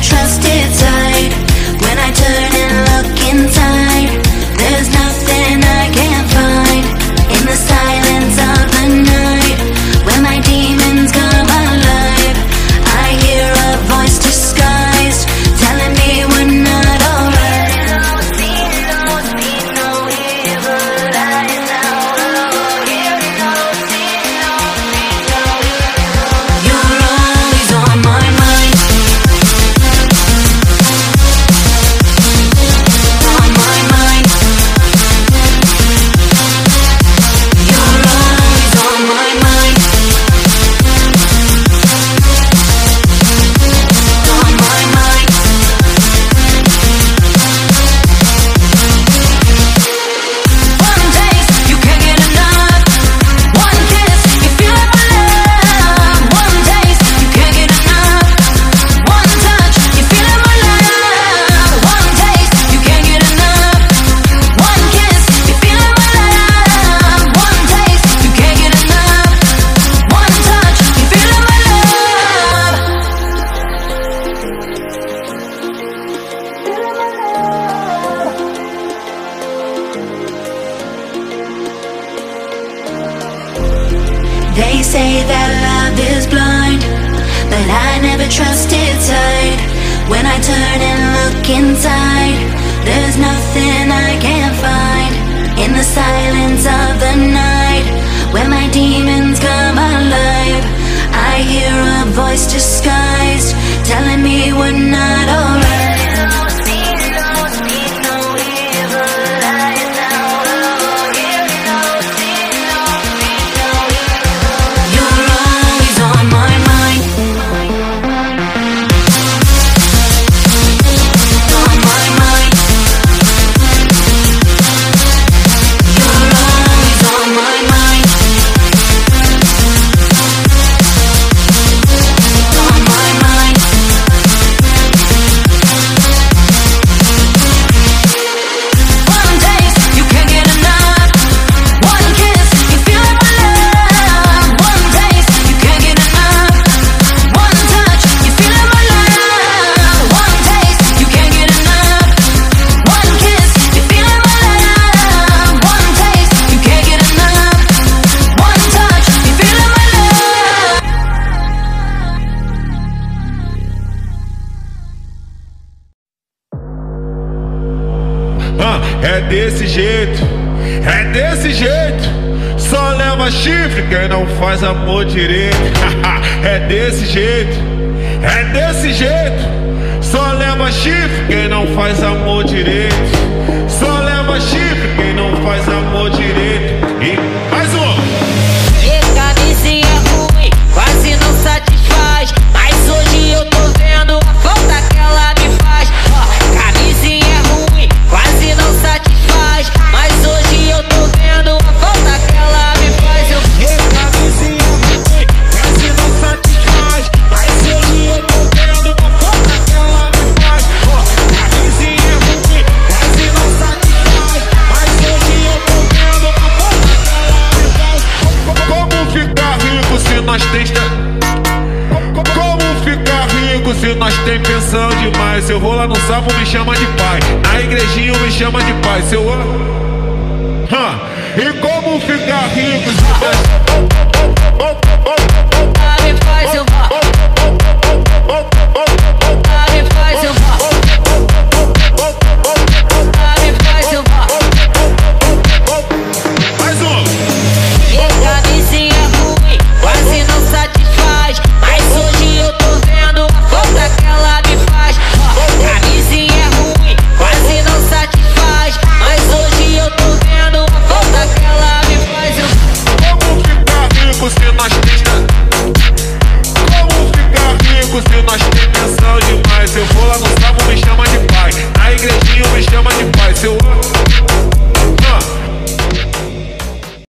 trusted side. They say that love is blind, but I never trusted sight. When I turn and look inside, there's nothing I can't find. ah, é desse jeito, é desse jeito. Só leva chifre quem não faz amor direito. é desse jeito, é desse jeito. Só leva chifre quem não faz amor direito. Só leva chifre quem não faz amor direito. nós tem. Tá- como ficar rico se nós tem pensão demais? Se eu vou lá no sábado, me chama de pai. Na igrejinha, me chama de pai. Se eu amo. E como ficar rico se nós. Sabe, faz eu